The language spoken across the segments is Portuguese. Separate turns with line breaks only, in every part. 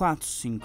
4,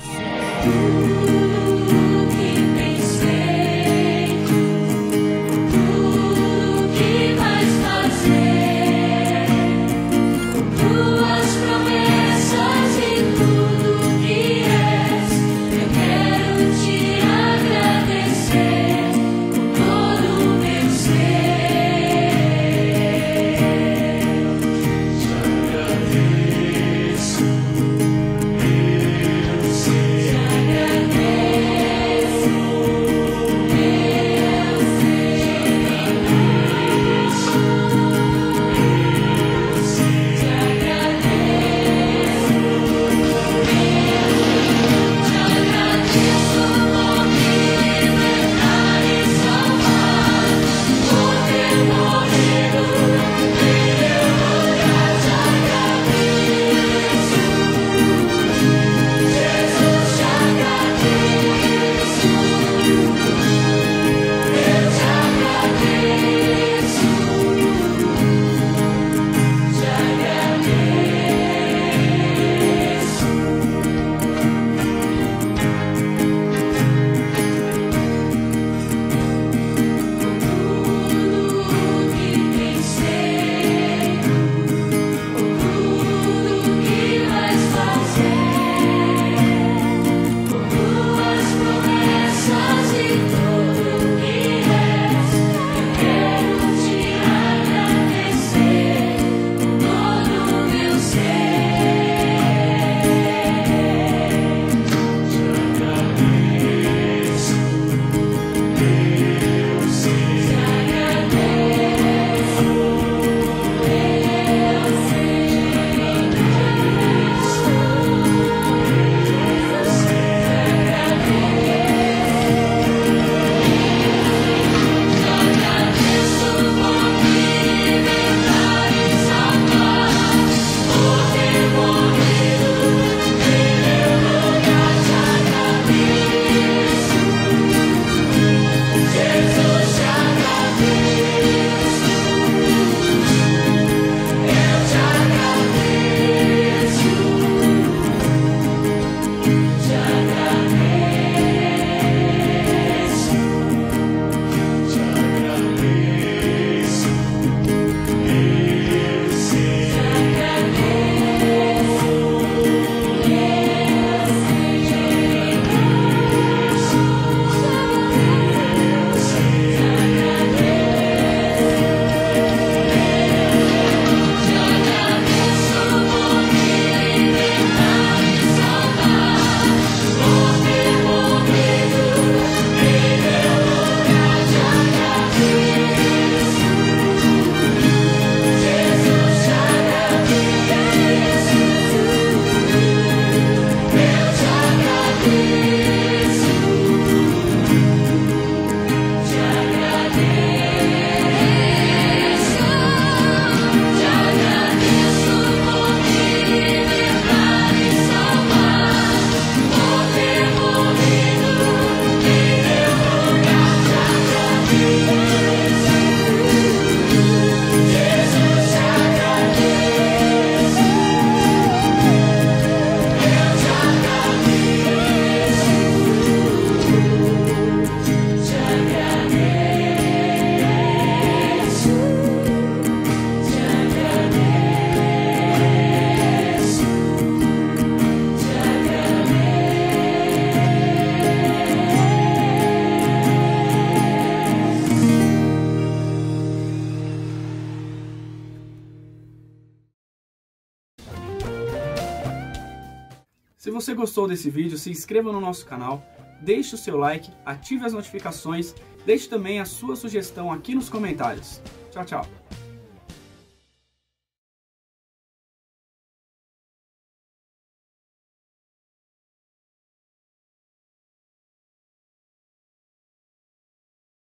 Se você gostou desse vídeo, se inscreva no nosso canal, deixe o seu like, ative as notificações, deixe também a sua sugestão aqui nos comentários. Tchau, tchau!